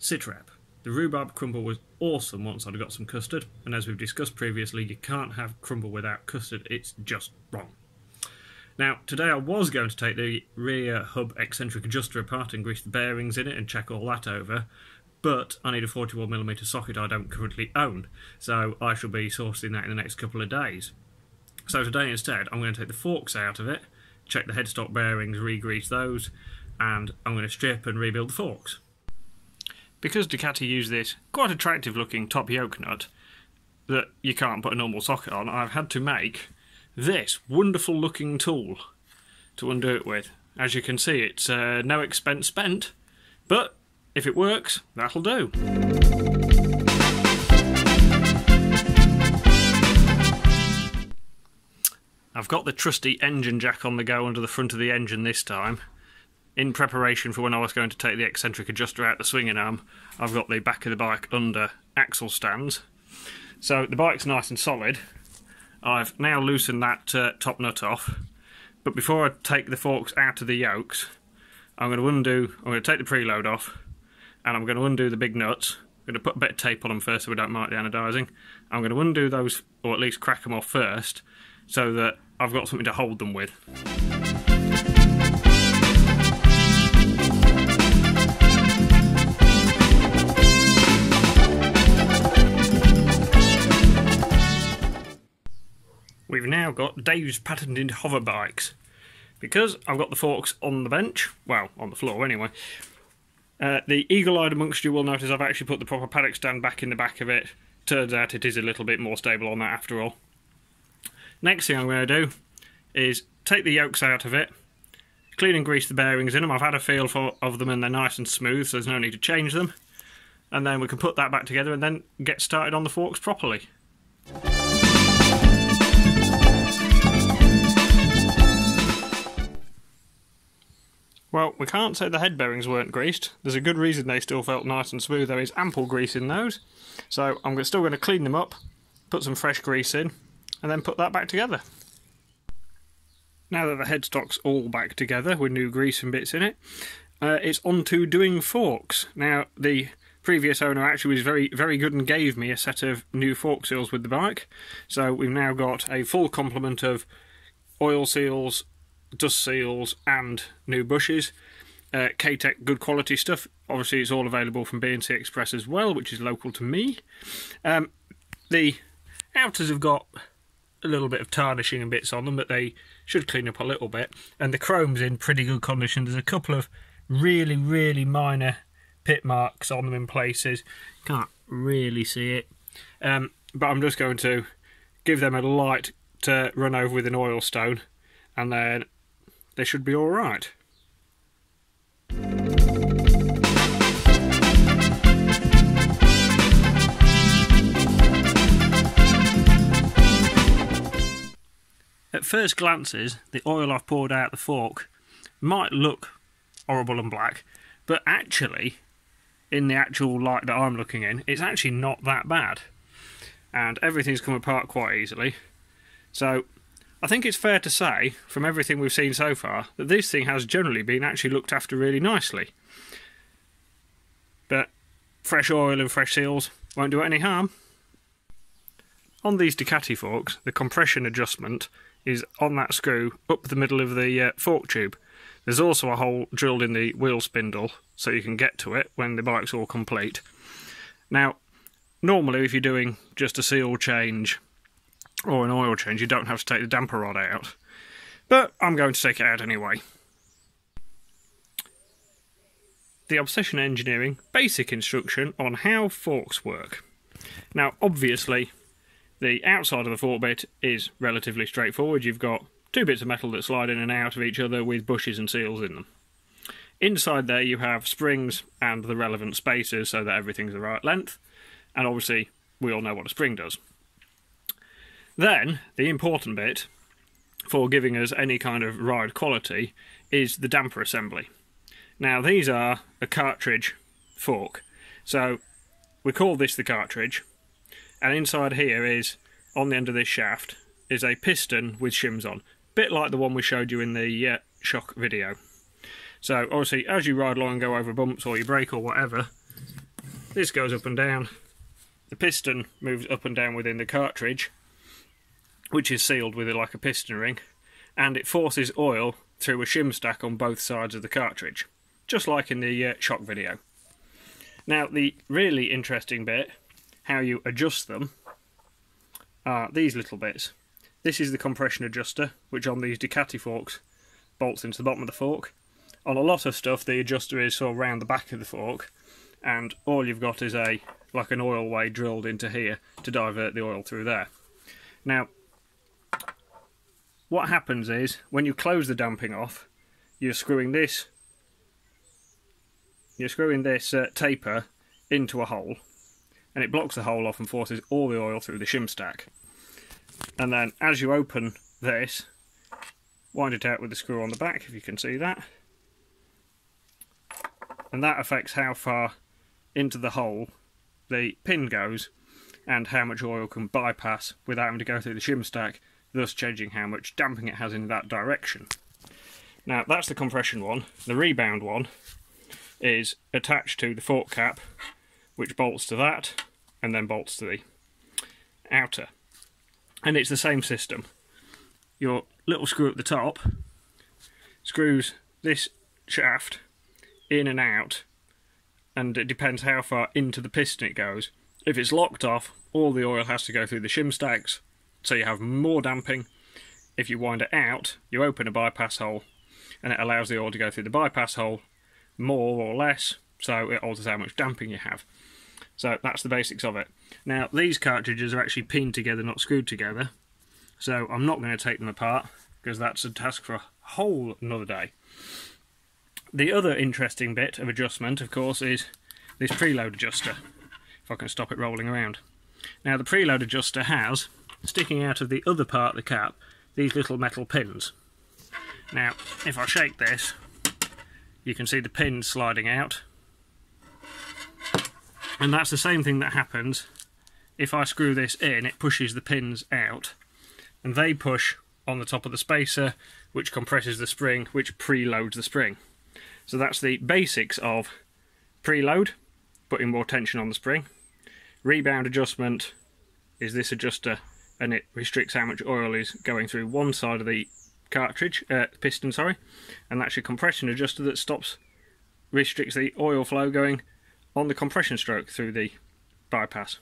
Sitrep. The rhubarb crumble was awesome once I'd got some custard, and as we've discussed previously, you can't have crumble without custard, it's just wrong. Now, today I was going to take the rear hub eccentric adjuster apart and grease the bearings in it and check all that over, but I need a 41mm socket I don't currently own, so I shall be sourcing that in the next couple of days. So today instead, I'm going to take the forks out of it, check the headstock bearings, re-grease those, and I'm going to strip and rebuild the forks. Because Ducati use this quite attractive looking top yoke nut that you can't put a normal socket on, I've had to make this wonderful looking tool to undo it with. As you can see, it's uh, no expense spent, but if it works, that'll do. I've got the trusty engine jack on the go under the front of the engine this time. In preparation for when I was going to take the eccentric adjuster out the swinging arm, I've got the back of the bike under axle stands. So the bike's nice and solid, I've now loosened that uh, top nut off, but before I take the forks out of the yokes, I'm going to undo, I'm going to take the preload off, and I'm going to undo the big nuts. I'm going to put a bit of tape on them first so we don't mark the anodizing. I'm going to undo those, or at least crack them off first, so that I've got something to hold them with. We've now got Dave's patented hover bikes. Because I've got the forks on the bench, well, on the floor anyway, uh, the eagle-eyed amongst you will notice I've actually put the proper paddock stand back in the back of it. Turns out it is a little bit more stable on that after all. Next thing I'm going to do is take the yokes out of it, clean and grease the bearings in them. I've had a feel for, of them and they're nice and smooth, so there's no need to change them. And then we can put that back together and then get started on the forks properly. Well, we can't say the head bearings weren't greased. There's a good reason they still felt nice and smooth. There is ample grease in those. So I'm still going to clean them up, put some fresh grease in, and then put that back together. Now that the headstock's all back together with new grease and bits in it, uh, it's on to doing forks. Now, the previous owner actually was very, very good and gave me a set of new fork seals with the bike. So we've now got a full complement of oil seals, dust seals, and new bushes. Uh, K-Tech good quality stuff. Obviously, it's all available from B&C Express as well, which is local to me. Um, the outers have got a little bit of tarnishing and bits on them, but they should clean up a little bit. And the chrome's in pretty good condition. There's a couple of really, really minor pit marks on them in places. Can't really see it. Um, but I'm just going to give them a light to run over with an oil stone and then they should be alright. At first glances, the oil I've poured out the fork might look horrible and black, but actually, in the actual light that I'm looking in, it's actually not that bad. And everything's come apart quite easily. So, I think it's fair to say, from everything we've seen so far, that this thing has generally been actually looked after really nicely. But fresh oil and fresh seals won't do it any harm. On these Ducati forks, the compression adjustment is on that screw up the middle of the uh, fork tube. There's also a hole drilled in the wheel spindle so you can get to it when the bike's all complete. Now, normally if you're doing just a seal change or an oil change, you don't have to take the damper rod out. But I'm going to take it out anyway. The Obsession Engineering basic instruction on how forks work. Now, obviously, the outside of the fork bit is relatively straightforward. You've got two bits of metal that slide in and out of each other with bushes and seals in them. Inside there, you have springs and the relevant spacers so that everything's the right length, and obviously, we all know what a spring does. Then, the important bit for giving us any kind of ride quality is the damper assembly. Now, these are a cartridge fork. So, we call this the cartridge, and inside here is, on the end of this shaft, is a piston with shims on. Bit like the one we showed you in the uh, shock video. So, obviously, as you ride along and go over bumps or you brake or whatever, this goes up and down. The piston moves up and down within the cartridge, which is sealed with it like a piston ring, and it forces oil through a shim stack on both sides of the cartridge, just like in the uh, shock video. Now, the really interesting bit, how you adjust them, are these little bits. This is the compression adjuster, which on these Ducati forks bolts into the bottom of the fork. On a lot of stuff, the adjuster is sort of round the back of the fork, and all you've got is a like an oil way drilled into here to divert the oil through there. Now, what happens is when you close the damping off, you're screwing this you're screwing this uh, taper into a hole and it blocks the hole off and forces all the oil through the shim stack. And then as you open this, wind it out with the screw on the back if you can see that. And that affects how far into the hole the pin goes and how much oil can bypass without having to go through the shim stack, thus changing how much damping it has in that direction. Now that's the compression one. The rebound one is attached to the fork cap, which bolts to that and then bolts to the outer. And it's the same system. Your little screw at the top screws this shaft in and out, and it depends how far into the piston it goes. If it's locked off, all the oil has to go through the shim stacks, so you have more damping. If you wind it out, you open a bypass hole, and it allows the oil to go through the bypass hole more or less, so it alters how much damping you have. So that's the basics of it. Now, these cartridges are actually pinned together, not screwed together, so I'm not going to take them apart because that's a task for a whole another day. The other interesting bit of adjustment, of course, is this preload adjuster, if I can stop it rolling around. Now, the preload adjuster has, sticking out of the other part of the cap, these little metal pins. Now, if I shake this, you can see the pins sliding out. And that's the same thing that happens if I screw this in, it pushes the pins out and they push on the top of the spacer which compresses the spring which preloads the spring. So that's the basics of preload, putting more tension on the spring. Rebound adjustment is this adjuster and it restricts how much oil is going through one side of the cartridge, uh, piston, sorry, and that's your compression adjuster that stops, restricts the oil flow going on the compression stroke through the bypass.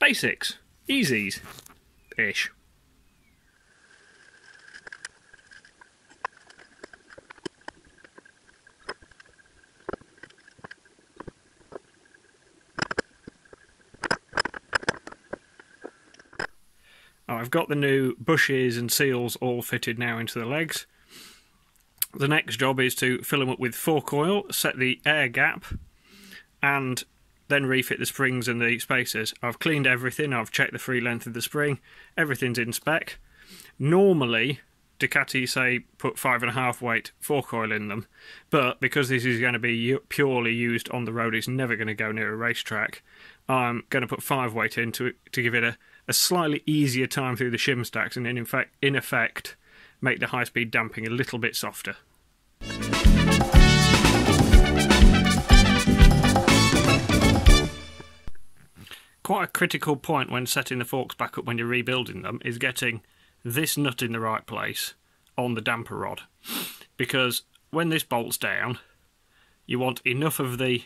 Basics, easies, ish. I've got the new bushes and seals all fitted now into the legs. The next job is to fill them up with fork oil, set the air gap, and then refit the springs and the spacers. I've cleaned everything, I've checked the free length of the spring, everything's in spec. Normally, Ducati say put five and a half weight fork oil in them, but because this is going to be purely used on the road, it's never going to go near a racetrack. I'm going to put five weight in to, to give it a a slightly easier time through the shim stacks and in fact in effect make the high speed damping a little bit softer. Quite a critical point when setting the forks back up when you're rebuilding them is getting this nut in the right place on the damper rod because when this bolts down you want enough of the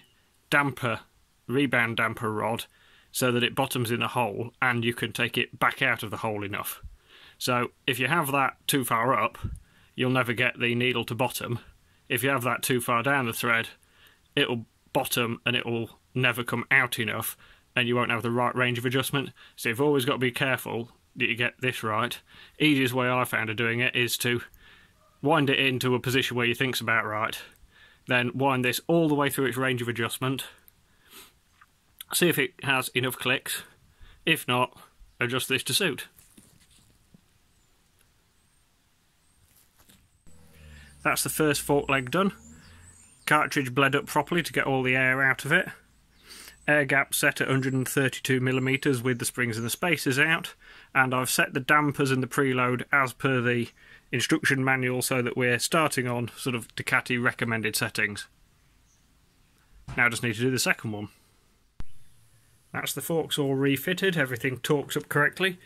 damper rebound damper rod so that it bottoms in a hole and you can take it back out of the hole enough. So if you have that too far up, you'll never get the needle to bottom. If you have that too far down the thread, it'll bottom and it will never come out enough and you won't have the right range of adjustment. So you've always got to be careful that you get this right. Easiest way I found of doing it is to wind it into a position where you think's about right. Then wind this all the way through its range of adjustment see if it has enough clicks. If not, adjust this to suit. That's the first fork leg done. Cartridge bled up properly to get all the air out of it. Air gap set at 132mm with the springs and the spacers out. And I've set the dampers and the preload as per the instruction manual so that we're starting on sort of Ducati recommended settings. Now I just need to do the second one. That's the forks all refitted, everything torques up correctly.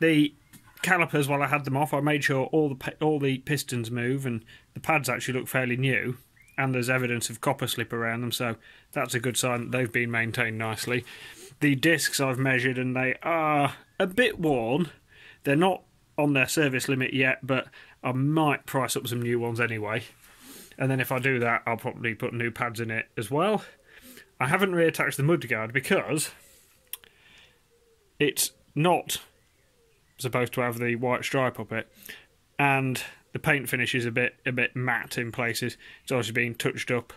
The calipers, while I had them off, I made sure all the all the pistons move and the pads actually look fairly new. And there's evidence of copper slip around them, so that's a good sign that they've been maintained nicely. The discs I've measured and they are a bit worn. They're not on their service limit yet, but I might price up some new ones anyway. And then if I do that, I'll probably put new pads in it as well. I haven't reattached the mudguard because it's not supposed to have the white stripe up it, and the paint finish is a bit a bit matte in places. It's obviously being touched up,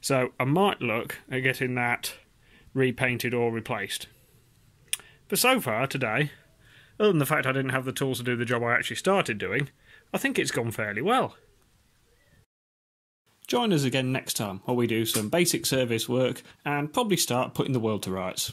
so I might look at getting that repainted or replaced. But so far today, other than the fact I didn't have the tools to do the job I actually started doing, I think it's gone fairly well. Join us again next time while we do some basic service work and probably start putting the world to rights.